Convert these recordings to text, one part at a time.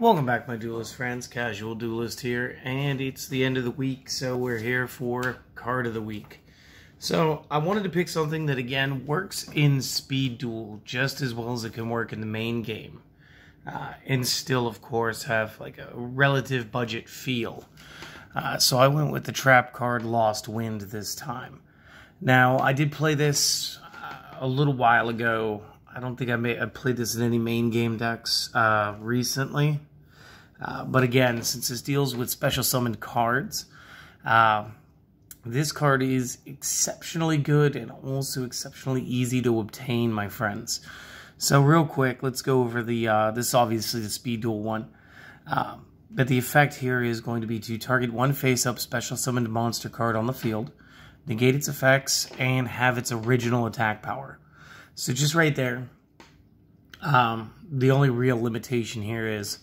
Welcome back, my duelist friends. Casual Duelist here, and it's the end of the week, so we're here for Card of the Week. So, I wanted to pick something that, again, works in Speed Duel just as well as it can work in the main game. Uh, and still, of course, have like a relative budget feel. Uh, so I went with the trap card Lost Wind this time. Now, I did play this uh, a little while ago I don't think I, may, I played this in any main game decks uh, recently. Uh, but again, since this deals with special summoned cards, uh, this card is exceptionally good and also exceptionally easy to obtain, my friends. So real quick, let's go over the, uh, this is obviously the speed duel one. Um, but the effect here is going to be to target one face-up special summoned monster card on the field, negate its effects, and have its original attack power. So just right there, um, the only real limitation here is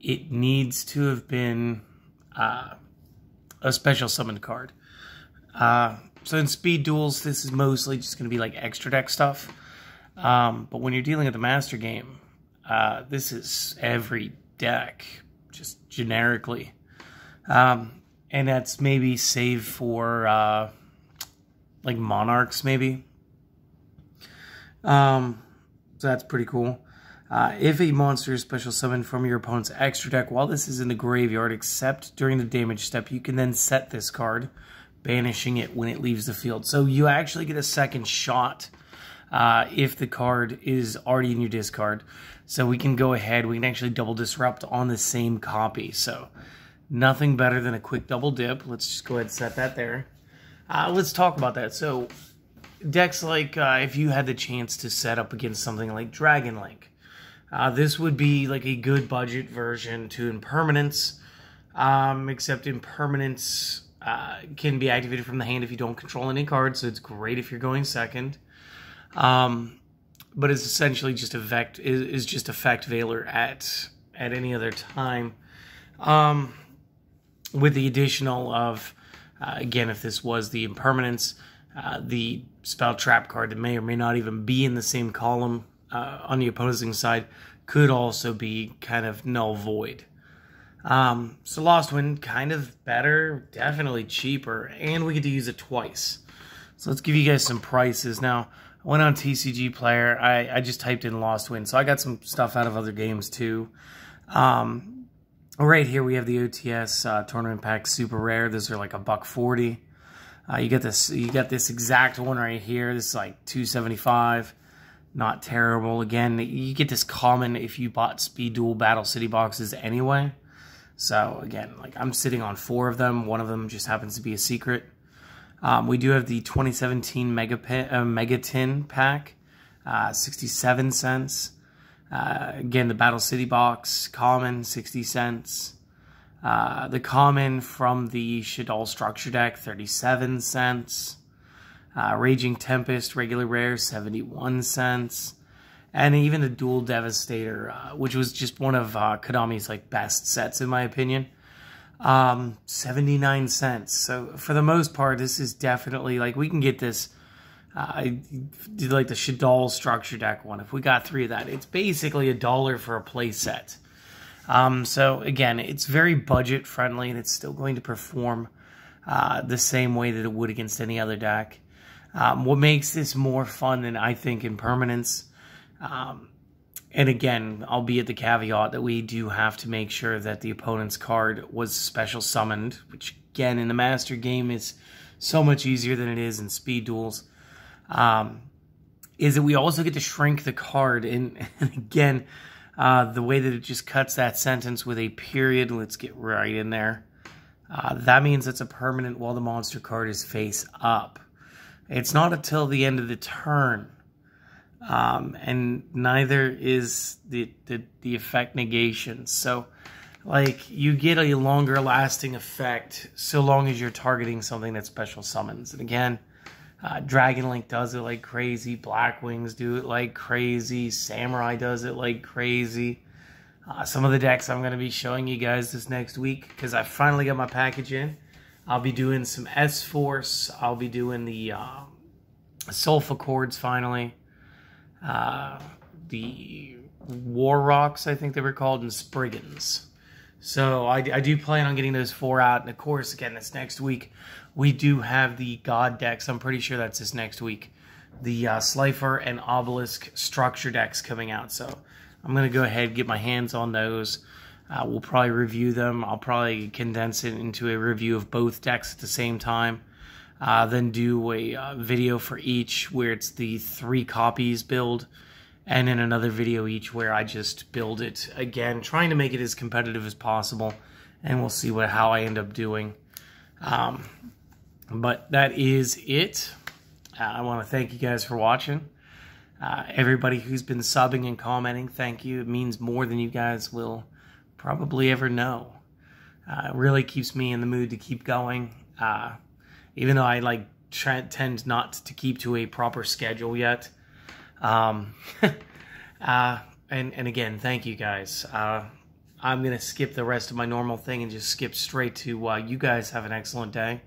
it needs to have been uh, a special summoned card. Uh, so in speed duels, this is mostly just going to be like extra deck stuff. Um, but when you're dealing with the master game, uh, this is every deck, just generically. Um, and that's maybe save for uh, like monarchs, maybe. Um, so that's pretty cool. Uh, if a monster is special summoned from your opponent's extra deck while this is in the graveyard, except during the damage step, you can then set this card, banishing it when it leaves the field. So you actually get a second shot uh, if the card is already in your discard. So we can go ahead, we can actually double disrupt on the same copy. So nothing better than a quick double dip. Let's just go ahead and set that there. Uh, let's talk about that. So decks like uh, if you had the chance to set up against something like Dragon Link, uh, this would be like a good budget version to Impermanence, um, except Impermanence uh, can be activated from the hand if you don't control any cards, so it's great if you're going second. Um, but it's essentially just effect is, is just effect Veiler at at any other time. Um, with the additional of uh, again, if this was the impermanence, uh, the spell trap card that may or may not even be in the same column uh, on the opposing side could also be kind of null void. Um, so Lost Wind, kind of better, definitely cheaper, and we get to use it twice. So let's give you guys some prices. Now, I went on TCG Player. I, I just typed in Lost Wind, so I got some stuff out of other games too. Um, right here we have the OTS uh, Tournament Pack Super Rare. Those are like a buck forty. Uh, you get this, you get this exact one right here. This is like 275. Not terrible. Again, you get this common if you bought Speed Duel Battle City boxes anyway. So again, like I'm sitting on four of them. One of them just happens to be a secret. Um, we do have the 2017 Mega uh, Megatin pack, uh, 67 cents. Uh, again, the Battle City box, common, 60 cents. Uh, the common from the Shaddoll Structure deck, 37 cents. Uh, Raging Tempest, regular rare, 71 cents. And even the Duel Devastator, uh, which was just one of uh, Konami's like best sets in my opinion, um, 79 cents. So for the most part, this is definitely like we can get this. Uh, I did like the Shaddoll Structure deck one. If we got three of that, it's basically a dollar for a play set. Um, so again, it's very budget friendly and it's still going to perform uh, the same way that it would against any other deck. Um, what makes this more fun than I think Impermanence, um, and again, albeit the caveat that we do have to make sure that the opponent's card was special summoned, which again in the master game is so much easier than it is in speed duels. Um, is that we also get to shrink the card, and, and again, uh, the way that it just cuts that sentence with a period, let's get right in there. Uh, that means it's a permanent while the monster card is face up. It's not until the end of the turn. Um, and neither is the, the, the effect negation. So, like, you get a longer lasting effect so long as you're targeting something that special summons. And again, uh, Dragon Link does it like crazy. Black Wings do it like crazy. Samurai does it like crazy. Uh, some of the decks I'm going to be showing you guys this next week because I finally got my package in. I'll be doing some S-Force. I'll be doing the um, Solfachords finally. Uh, the Warrocks, I think they were called, and Spriggans. So I, I, do plan on getting those four out. And of course, again, this next week, we do have the God decks. I'm pretty sure that's this next week. The uh, Slifer and Obelisk structure decks coming out. So I'm going to go ahead get my hands on those. Uh, we'll probably review them. I'll probably condense it into a review of both decks at the same time. Uh, then do a uh, video for each where it's the three copies build. And in another video each where I just build it again, trying to make it as competitive as possible. And we'll see what how I end up doing. Um, but that is it. Uh, I want to thank you guys for watching. Uh, everybody who's been subbing and commenting, thank you. It means more than you guys will probably ever know. Uh, it really keeps me in the mood to keep going. Uh, even though I like tend not to keep to a proper schedule yet. Um, uh, and and again, thank you guys. Uh, I'm gonna skip the rest of my normal thing and just skip straight to uh, you guys have an excellent day,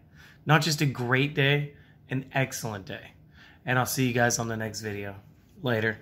not just a great day, an excellent day. And I'll see you guys on the next video. Later.